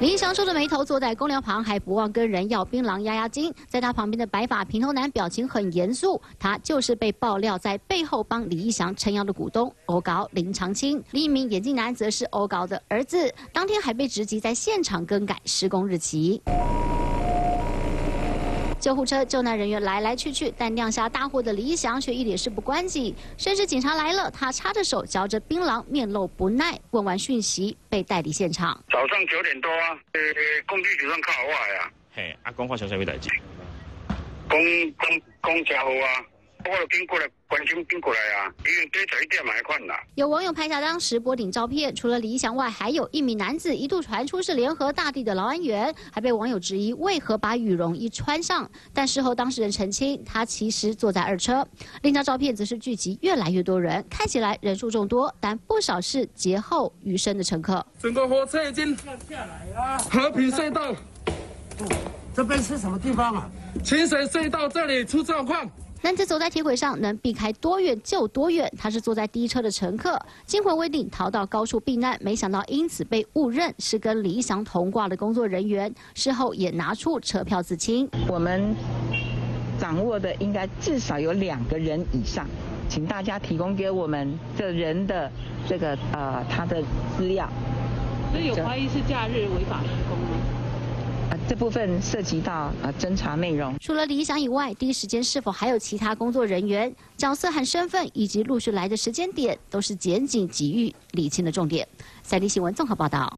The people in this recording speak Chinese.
李义祥皱着眉头坐在公寮旁，还不忘跟人要槟榔压压惊。在他旁边的白发平头男表情很严肃，他就是被爆料在背后帮李义祥撑腰的股东欧高林长青。另一名眼镜男则是欧高的儿子，当天还被直击在现场更改施工日期。救护车救难人员来来去去，但酿下大祸的李义祥却一点事不关己。甚至警察来了，他插着手嚼着槟榔，面露不耐。问完讯息，被带离现场。早上九点多啊，呃，工地主任靠我呀。嘿，阿公发生啥物代志？公公公家好啊。我有经过来关心经过来啊，已经多十一点买款啦。有网友拍下当时播顶照片，除了李翔外，还有一名男子一度传出是联合大地的劳安员，还被网友质疑为何把羽绒衣穿上。但事后当事人澄清，他其实坐在二车。另一张照片则是聚集越来越多人，看起来人数众多，但不少是劫后余生的乘客。整个火车已经下来了，和平隧道。这边是什么地方啊？清水隧道这里出状况。男子走在铁轨上，能避开多远就多远。他是坐在第一车的乘客，惊魂未定，逃到高处避难，没想到因此被误认是跟李祥同挂的工作人员。事后也拿出车票自清。我们掌握的应该至少有两个人以上，请大家提供给我们这人的这个呃他的资料。所以有怀疑是假日违法施工吗？这部分涉及到呃侦查内容。除了李想以外，第一时间是否还有其他工作人员角色和身份，以及陆续来的时间点，都是检警急于理清的重点。三立新闻综合报道。